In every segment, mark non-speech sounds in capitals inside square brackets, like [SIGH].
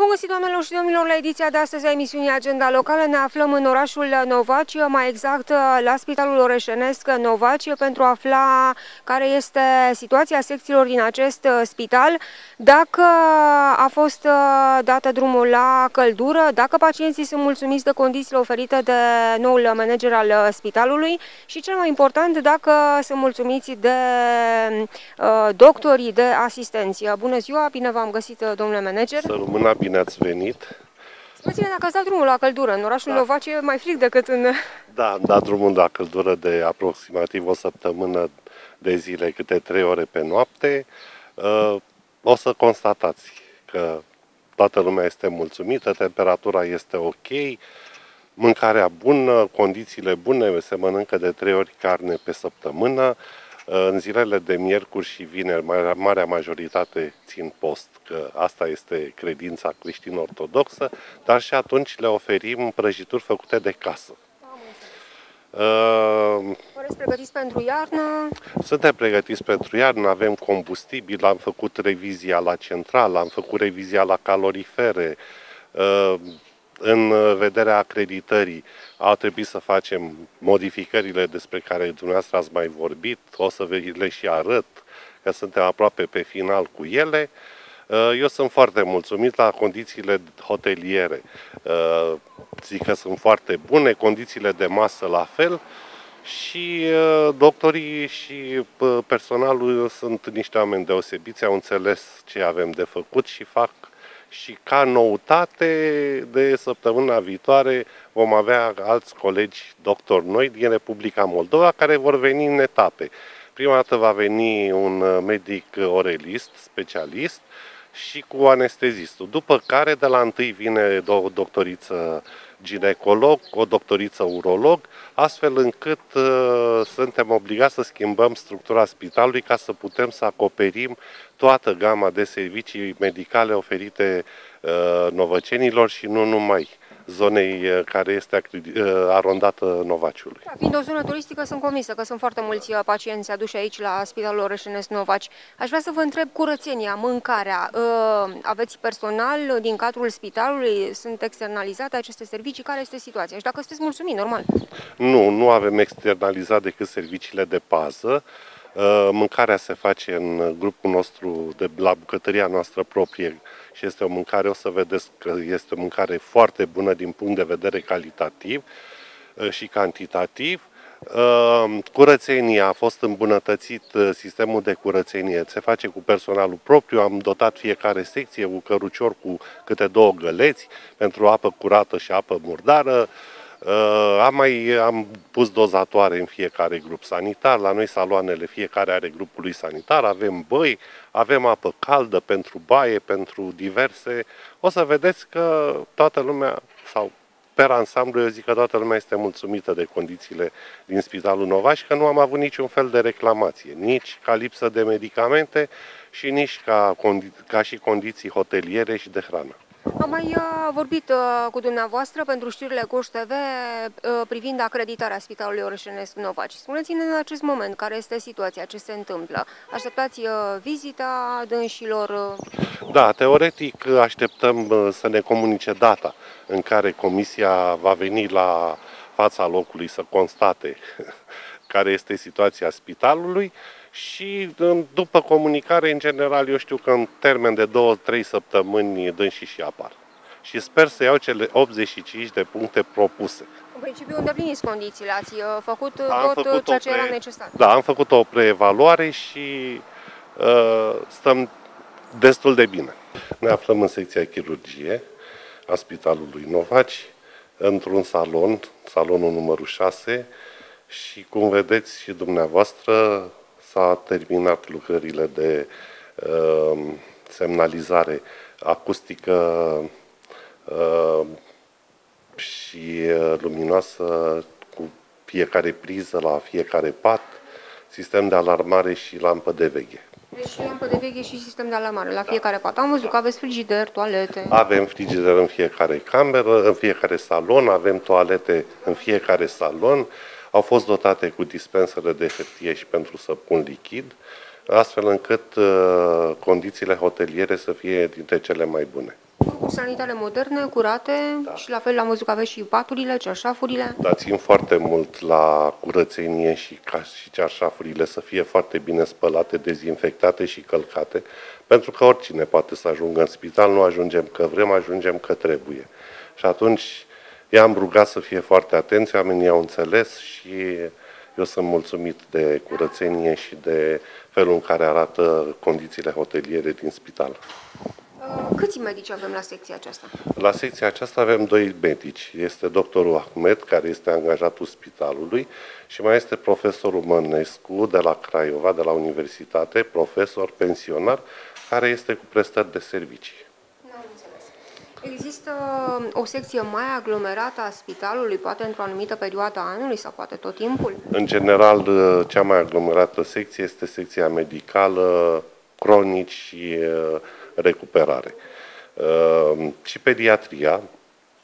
Bun găsit, doamnelor și domnilor, la ediția de astăzi a emisiunii Agenda Locală. Ne aflăm în orașul Novaci, mai exact la Spitalul Orășenesc Novaci, pentru a afla care este situația secțiilor din acest spital, dacă a fost dată drumul la căldură, dacă pacienții sunt mulțumiți de condițiile oferite de noul manager al spitalului și, cel mai important, dacă sunt mulțumiți de uh, doctorii, de asistenți. Bună ziua, bine v-am găsit, domnule manager. Să rămână bine ați venit. Spuneți-ne dacă ați dat drumul la căldură. În orașul da. Novaci e mai frig decât în... Da, am dat drumul la căldură de aproximativ o săptămână de zile, câte trei ore pe noapte. Uh, o să constatați că toată lumea este mulțumită, temperatura este ok, mâncarea bună, condițiile bune, se mănâncă de trei ori carne pe săptămână, în zilele de miercuri și vineri, marea majoritate țin post, că asta este credința creștin-ortodoxă, dar și atunci le oferim prăjituri făcute de casă. Uh, Sunteți pregătiți pentru iarnă? Suntem pregătiți pentru iarnă, avem combustibil, am făcut revizia la centrală, am făcut revizia la calorifere, uh, în vederea acreditării au trebuit să facem modificările despre care dumneavoastră ați mai vorbit, o să le și arăt, că suntem aproape pe final cu ele. Uh, eu sunt foarte mulțumit la condițiile hoteliere. Uh, zic că sunt foarte bune, condițiile de masă la fel și uh, doctorii și personalul sunt niște oameni deosebiți, au înțeles ce avem de făcut și fac și ca noutate de săptămâna viitoare vom avea alți colegi doctori noi din Republica Moldova care vor veni în etape. Prima dată va veni un medic orelist, specialist, și cu anestezistul. După care, de la întâi vine o doctoriță ginecolog, o doctoriță urolog, astfel încât uh, suntem obligați să schimbăm structura spitalului ca să putem să acoperim toată gama de servicii medicale oferite uh, novăcenilor și nu numai zonei uh, care este uh, arondată Novaciului. Da, fiind o zonă turistică, sunt convinsă că sunt foarte mulți uh, pacienți aduși aici la Spitalul Orășenesc Novaci. Aș vrea să vă întreb curățenia, mâncarea. Aveți personal din cadrul spitalului? Sunt externalizate aceste servicii? Care este situația? Și dacă sunteți mulțumit, normal. Nu, nu avem externalizat decât serviciile de pază. Mâncarea se face în grupul nostru, de la bucătăria noastră proprie, și este o mâncare, o să vedeți că este o mâncare foarte bună din punct de vedere calitativ uh, și cantitativ. Uh, curățenia a fost îmbunătățit, uh, sistemul de curățenie se face cu personalul propriu, am dotat fiecare secție cu cărucior cu câte două găleți pentru apă curată și apă murdară. Uh, am mai am pus dozatoare în fiecare grup sanitar. La noi saloanele, fiecare are grupul lui sanitar, avem băi, avem apă caldă pentru baie, pentru diverse. O să vedeți că toată lumea, sau per ansamblu, eu zic că toată lumea este mulțumită de condițiile din Spitalul Novaș, că nu am avut niciun fel de reclamație, nici ca lipsă de medicamente și nici ca, ca și condiții hoteliere și de hrană. Am mai uh, vorbit uh, cu dumneavoastră pentru știrile Coș TV uh, privind acreditarea Spitalului Orășenesc Novaci. Spuneți-ne în acest moment care este situația, ce se întâmplă. Așteptați vizita dânșilor? Da, teoretic așteptăm să ne comunice data în care comisia va veni la fața locului să constate [LAUGHS] care este situația spitalului și după comunicare, în general, eu știu că în termen de 2-3 săptămâni dânsii și apar. Și sper să iau cele 85 de puncte propuse. În principiu îndepliniți condițiile, ați uh, făcut uh, am tot făcut ceea ce pre... era necesar. Da, am făcut o preevaluare și uh, stăm destul de bine. Ne aflăm în secția chirurgie a Spitalului Novaci, într-un salon, salonul numărul 6, și cum vedeți și dumneavoastră, s-a terminat lucrările de uh, semnalizare acustică uh, și uh, luminoasă cu fiecare priză la fiecare pat, sistem de alarmare și lampă de veche. Deci lampă de veche și sistem de alarmare la fiecare pat. Am văzut că aveți frigider, toalete. Avem frigider în fiecare cameră, în fiecare salon, avem toalete în fiecare salon, au fost dotate cu dispensere de hârtie și pentru săpun lichid, astfel încât uh, condițiile hoteliere să fie dintre cele mai bune. Cu sanitare moderne, curate da. și la fel am văzut că aveți și paturile, cerșafurile. Da, țin foarte mult la curățenie și ca și cerșafurile să fie foarte bine spălate, dezinfectate și călcate, pentru că oricine poate să ajungă în spital, nu ajungem că vrem, ajungem că trebuie. Și atunci i-am rugat să fie foarte atenți, oamenii au înțeles și eu sunt mulțumit de curățenie și de felul în care arată condițiile hoteliere din spital. Uh, câți medici avem la secția aceasta? La secția aceasta avem doi medici. Este doctorul Ahmed, care este angajatul spitalului, și mai este profesorul Mănescu de la Craiova, de la Universitate, profesor pensionar, care este cu prestări de servicii. Există o secție mai aglomerată a spitalului, poate într-o anumită perioadă a anului sau poate tot timpul? În general, cea mai aglomerată secție este secția medicală, cronici și uh, recuperare. Uh, și pediatria,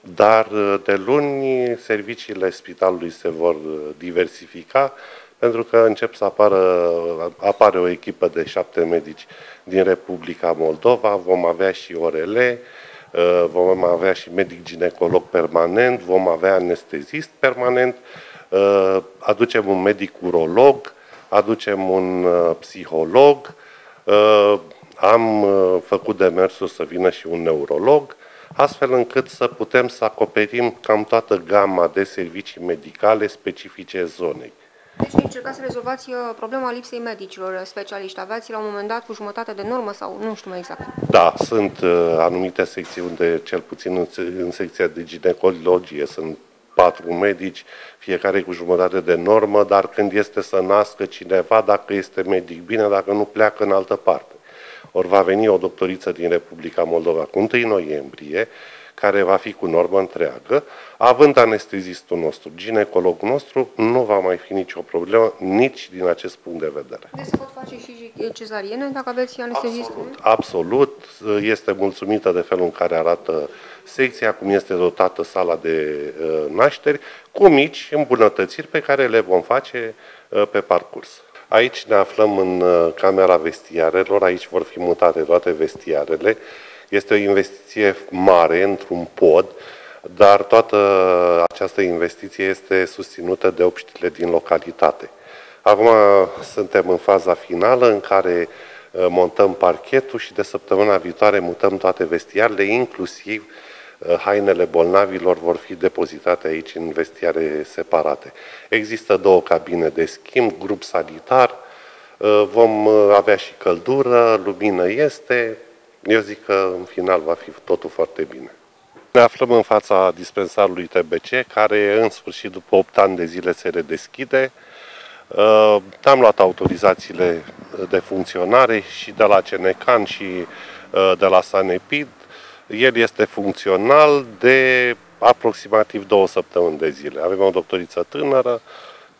dar uh, de luni serviciile spitalului se vor diversifica pentru că încep să apară, apare o echipă de șapte medici din Republica Moldova, vom avea și orele, Uh, vom avea și medic ginecolog permanent, vom avea anestezist permanent, uh, aducem un medic urolog, aducem un uh, psiholog, am făcut demersul să vină și un neurolog, astfel încât să putem să acoperim cam toată gama de servicii medicale specifice zonei. Deci încercați să rezolvați uh, problema lipsei medicilor uh, specialiști. Aveați la un moment dat cu jumătate de normă sau nu știu mai exact? Da, sunt uh, anumite secții unde, cel puțin în, în secția de ginecologie, sunt patru medici, fiecare cu jumătate de normă, dar când este să nască cineva, dacă este medic bine, dacă nu pleacă în altă parte. Ori va veni o doctoriță din Republica Moldova cu 1 noiembrie, care va fi cu normă întreagă, având anestezistul nostru, ginecologul nostru, nu va mai fi nicio problemă nici din acest punct de vedere. Deci se pot face și cezariene dacă aveți anestezistul? Absolut, absolut. Este mulțumită de felul în care arată secția, cum este dotată sala de uh, nașteri, cu mici îmbunătățiri pe care le vom face uh, pe parcurs. Aici ne aflăm în uh, camera vestiarelor, aici vor fi mutate toate vestiarele, este o investiție mare într-un pod, dar toată această investiție este susținută de obștile din localitate. Acum suntem în faza finală în care uh, montăm parchetul și de săptămâna viitoare mutăm toate vestiarele, inclusiv uh, hainele bolnavilor vor fi depozitate aici în vestiare separate. Există două cabine de schimb, grup sanitar, uh, vom avea și căldură, lumină este, eu zic că în final va fi totul foarte bine. Ne aflăm în fața dispensarului TBC, care în sfârșit, după 8 ani de zile, se redeschide. Uh, am luat autorizațiile de funcționare și de la Cenecan și uh, de la Sanepid. El este funcțional de aproximativ două săptămâni de zile. Avem o doctoriță tânără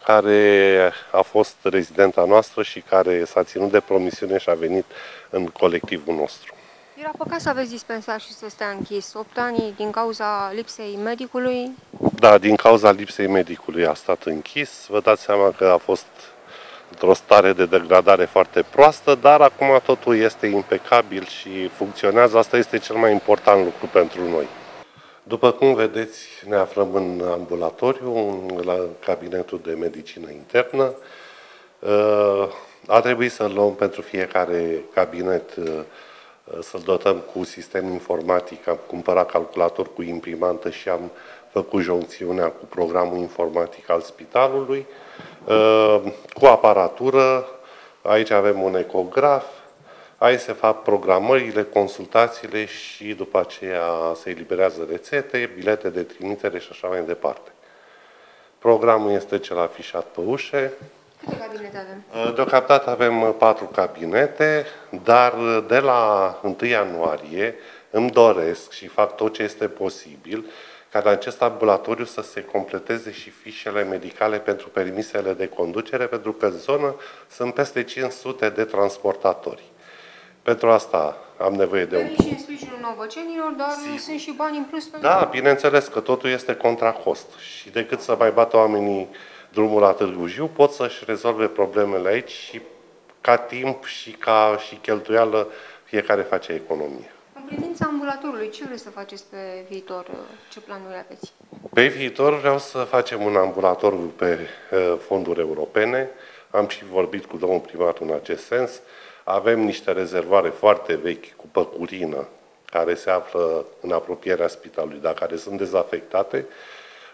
care a fost rezidenta noastră și care s-a ținut de promisiune și a venit în colectivul nostru. Era păcat să aveți dispensar și să stea închis 8 ani din cauza lipsei medicului? Da, din cauza lipsei medicului a stat închis. Vă dați seama că a fost într-o stare de degradare foarte proastă, dar acum totul este impecabil și funcționează. Asta este cel mai important lucru pentru noi. După cum vedeți, ne aflăm în ambulatoriu, la cabinetul de medicină internă. Uh, a trebuit să luăm pentru fiecare cabinet uh, Uh, să-l dotăm cu sistem informatic. Am cumpărat calculator cu imprimantă și am făcut joncțiunea cu programul informatic al spitalului, uh, cu aparatură. Aici avem un ecograf, aici se fac programările, consultațiile și după aceea se eliberează rețete, bilete de trimitere și așa mai departe. Programul este cel afișat pe ușe. Câte cabinete avem? Uh, deocamdată avem uh, patru cabinete, dar uh, de la 1 ianuarie îmi doresc și fac tot ce este posibil ca în acest ambulatoriu să se completeze și fișele medicale pentru permisele de conducere, pentru că în zonă sunt peste 500 de transportatori. Pentru asta am nevoie de un... și în sprijinul novăcenilor, dar Sigur. sunt și bani în plus pentru... Da, bineînțeles că totul este contra cost. Și decât să mai bată oamenii drumul la Târgu Jiu, pot să-și rezolve problemele aici și ca timp și ca și cheltuială fiecare face economie. În privința ambulatorului, ce vreți să faceți pe viitor? Ce planuri aveți? Pe viitor vreau să facem un ambulator pe uh, fonduri europene. Am și vorbit cu domnul primar în acest sens. Avem niște rezervoare foarte vechi cu păcurină care se află în apropierea spitalului, dar care sunt dezafectate.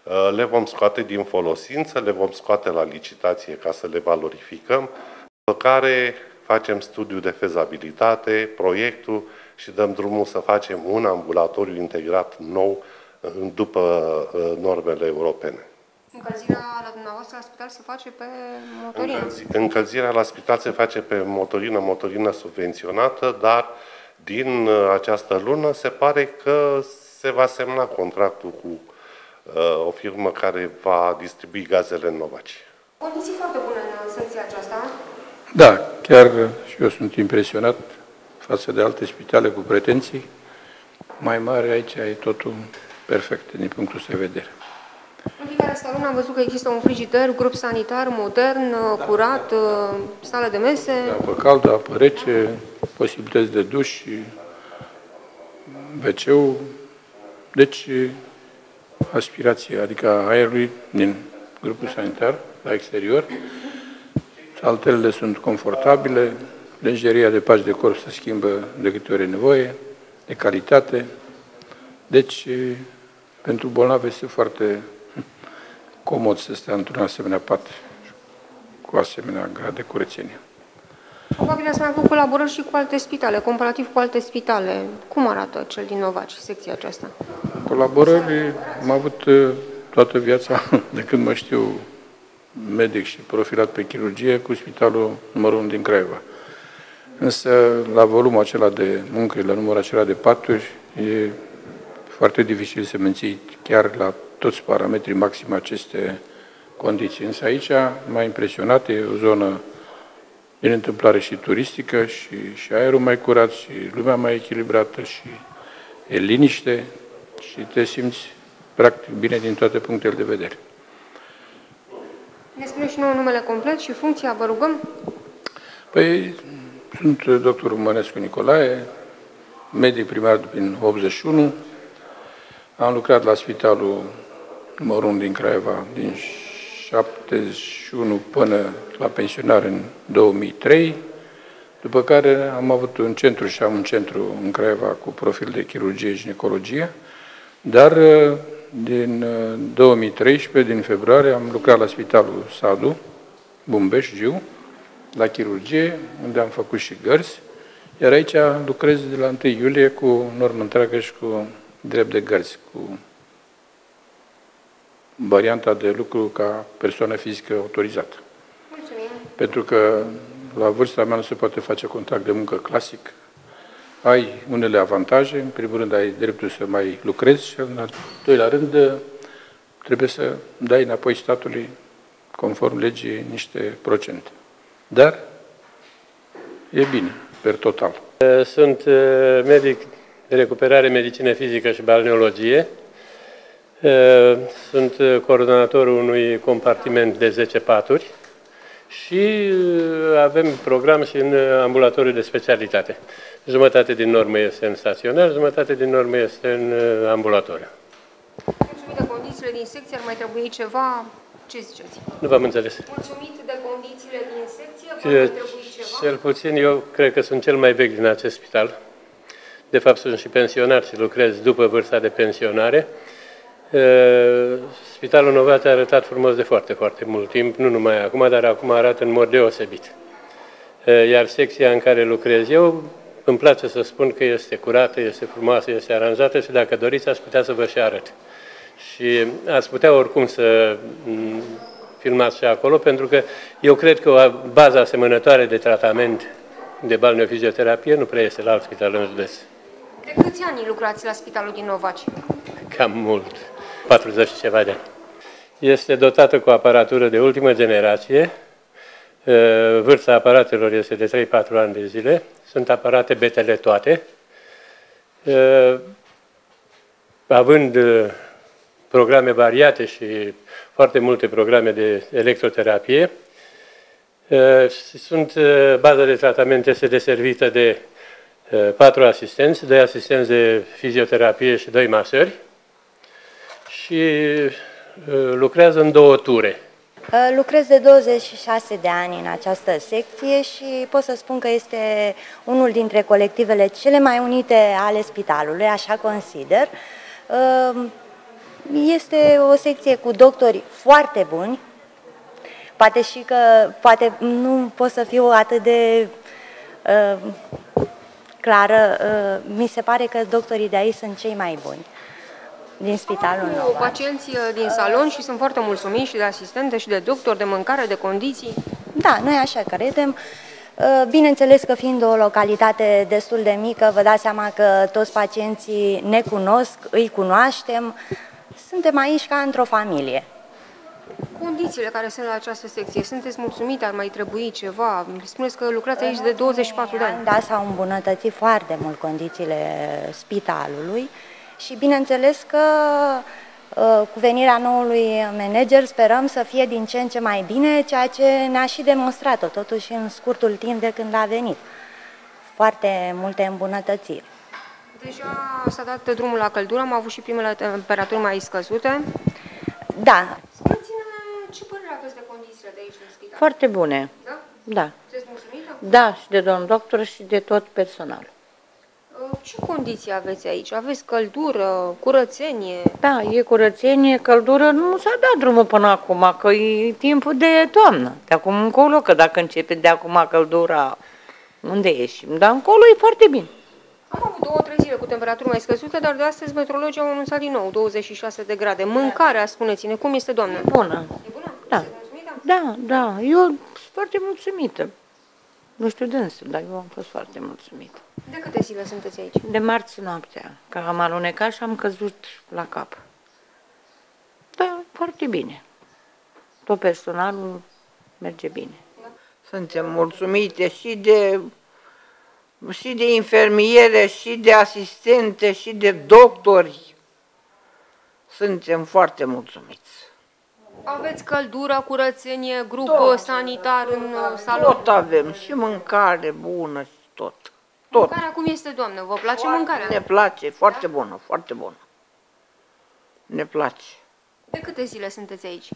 Uh, le vom scoate din folosință, le vom scoate la licitație ca să le valorificăm, pe care facem studiu de fezabilitate, proiectul și dăm drumul să facem un ambulatoriu integrat nou după uh, normele europene. Încălzirea la dumneavoastră la spital se face pe motorină? Încălzi, încălzirea la spital se face pe motorină, motorină subvenționată, dar din uh, această lună se pare că se va semna contractul cu uh, o firmă care va distribui gazele în Novaci. Condiții foarte bune în secția aceasta. Da, chiar și eu sunt impresionat față de alte spitale cu pretenții mai mari. Aici e totul perfect din punctul de vedere. În fiecare salon am văzut că există un frigider, grup sanitar modern, da, curat, da. sală de mese. Apă caldă, apă rece, posibilități de duș, wc Deci, aspirație, adică aerului din grupul sanitar la exterior. Saltelele sunt confortabile, lenjeria de pași de corp se schimbă de câte ori e nevoie, de calitate. Deci, pentru bolnavi este foarte [LAUGHS] comod să stea într-un asemenea pat cu asemenea grad de curățenie. Probabil ați mai avut colaborări și cu alte spitale, comparativ cu alte spitale. Cum arată cel din Novaci, secția aceasta? Colaborări am avut uh, toată viața, [LAUGHS] de când mă știu medic și profilat pe chirurgie, cu spitalul numărul 1 din Craiova. Însă, la volumul acela de muncă, la numărul acela de paturi, e foarte dificil să menții chiar la toți parametrii maxim aceste condiții. Însă aici m-a impresionat, e o zonă din întâmplare și turistică și, și aerul mai curat și lumea mai echilibrată și e liniște și te simți practic bine din toate punctele de vedere. Ne spune și nouă numele complet și funcția, vă rugăm? Păi, sunt doctorul Mănescu Nicolae, medic primar din 81, am lucrat la spitalul numărul 1 din Craiova din 71 până la pensionare în 2003, după care am avut un centru și am un centru în Craiova cu profil de chirurgie și ginecologie, dar din 2013, din februarie, am lucrat la Spitalul Sadu, Bumbeș, Giu, la chirurgie, unde am făcut și gărzi, iar aici lucrez de la 1 iulie cu normă întreagă și cu drept de gărzi, cu varianta de lucru ca persoană fizică autorizată. Mulțumim. Pentru că la vârsta mea nu se poate face contract de muncă clasic. Ai unele avantaje, în primul rând ai dreptul să mai lucrezi și în al doilea rând trebuie să dai înapoi statului, conform legii, niște procente. Dar e bine, per total. Sunt uh, medic de recuperare medicină fizică și balneologie. Sunt coordonatorul unui compartiment de 10 paturi și avem program și în ambulatoriu de specialitate. Jumătate din normă este în staționar, jumătate din normă este în ambulatoriu. Mulțumit de condițiile din secție, ar mai trebui ceva? Ce ziceți? Nu v-am înțeles. Mulțumit de condițiile din secție, ar mai trebui ceva? Cel puțin eu cred că sunt cel mai vechi din acest spital. De fapt, sunt și pensionar și lucrez după vârsta de pensionare. Spitalul Novat a arătat frumos de foarte, foarte mult timp, nu numai acum, dar acum arată în mod deosebit. Iar secția în care lucrez eu, îmi place să spun că este curată, este frumoasă, este aranjată și dacă doriți, aș putea să vă și arăt. Și ați putea oricum să mm, filmați și acolo, pentru că eu cred că o bază asemănătoare de tratament de balneofizioterapie nu prea este la alt spital în județ. De câți ani lucrați la spitalul din Novaci? Cam mult, 40 și ceva de ani. Este dotată cu aparatură de ultimă generație. Vârsta aparatelor este de 3-4 ani de zile. Sunt aparate betele toate. Având programe variate și foarte multe programe de electroterapie, sunt baza de tratament este deservită de patru asistenți, doi asistenți de fizioterapie și doi masări și lucrează în două ture. Lucrez de 26 de ani în această secție și pot să spun că este unul dintre colectivele cele mai unite ale spitalului, așa consider. Este o secție cu doctori foarte buni, poate și că poate nu pot să fiu atât de uh, clară, uh, mi se pare că doctorii de aici sunt cei mai buni din spitalul nou. pacienți uh, din salon și sunt foarte mulțumiți și de asistente și de doctor, de mâncare, de condiții. Da, noi așa credem. Uh, bineînțeles că fiind o localitate destul de mică, vă dați seama că toți pacienții ne cunosc, îi cunoaștem, suntem aici ca într-o familie. Condițiile care sunt la această secție, sunteți mulțumite, ar mai trebui ceva? Spuneți că lucrați aici de 24 de ani. Da, s-au îmbunătățit foarte mult condițiile spitalului și bineînțeles că uh, cu venirea noului manager sperăm să fie din ce în ce mai bine, ceea ce ne-a și demonstrat-o totuși în scurtul timp de când a venit. Foarte multe îmbunătățiri. Deja s-a dat drumul la căldură, am avut și primele temperaturi mai scăzute. Da. Spuneți-ne ce părere aveți de condițiile de aici din spital? Foarte bune. Da? Da. Sunteți mulțumită? Da, și de domnul doctor și de tot personalul. Uh, Ce condiții aveți aici? Aveți căldură, curățenie? Da, e curățenie, căldură, nu s-a dat drumul până acum, că e timpul de toamnă. De acum încolo, că dacă începe de acum căldura, unde ieșim? Dar încolo e foarte bine. Am avut două, trei zile cu temperaturi mai scăzute, dar de astăzi meteorologii au anunțat din nou 26 de grade. Mâncarea, spuneți-ne, cum este, doamnă? Bună. E bună? Da. Sunteți mulțumită? Da, da, eu sunt foarte mulțumită. Nu știu dânsul, dar eu am fost foarte mulțumită. De câte zile sunteți aici? De marți noaptea, că am alunecat și am căzut la cap. Da, foarte bine. Tot personalul merge bine. Suntem mulțumite și de, și de infermiere, și de asistente, și de doctori. Suntem foarte mulțumiți. Aveți căldură, curățenie, grup tot, sanitar în uh, salon? Tot avem, și mâncare bună, și tot. Tot. Mâncarea cum este, doamnă? Vă place mâncarea? Ne place, foarte bună, foarte bună. Ne place. De câte zile sunteți aici?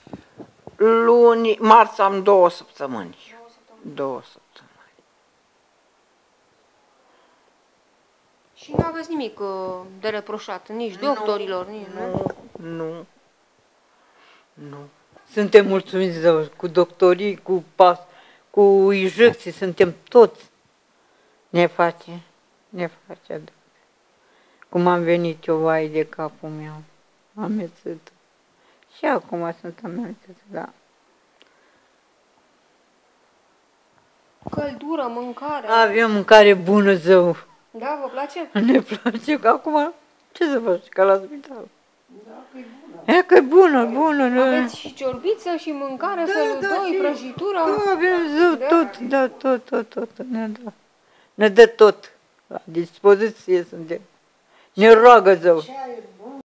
Luni, marți am două săptămâni. Două săptămâni. Și nu aveți nimic uh, de reproșat, nici doctorilor, nici, nu? Nu, nu, nu. Suntem mulțumiți de, cu doctorii, cu pas, cu injecții, suntem toți. Ne face, ne face adă. Cum am venit eu, vai de capul meu, amețit. Și acum sunt amețit, da. Căldură, mâncare. Avem mâncare bună, zău. Da, vă place? Ne place că acum, ce să faci, ca la spital. E că e bună, bună. nu- Aveți și ciorbiță și mâncare, felul doi, și- prăjitură. Da, avem zău, Da. tot, da, tot, tot, tot, ne dă. Ne dă tot. La dispoziție suntem. Ne roagă zău.